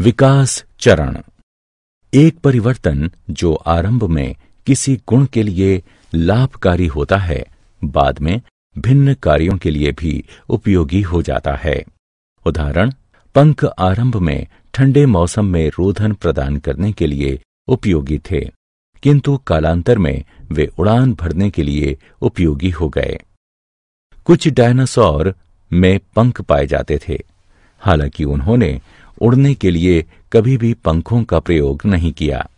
विकास चरण। एक परिवर्तन जो आरंभ में किसी गुण के लिए लाभकारी होता है, बाद में भिन्न कार्यों के लिए भी उपयोगी हो जाता है। उदाहरण, पंख आरंभ में ठंडे मौसम में रोधन प्रदान करने के लिए उपयोगी थे, किंतु कालांतर में वे उड़ान भरने के लिए उपयोगी हो गए। कुछ डायनासोर में पंख पाए जाते थे, हालाँकि उन्होंने उड़ने के लिए कभी भी पंखों का प्रयोग नहीं किया।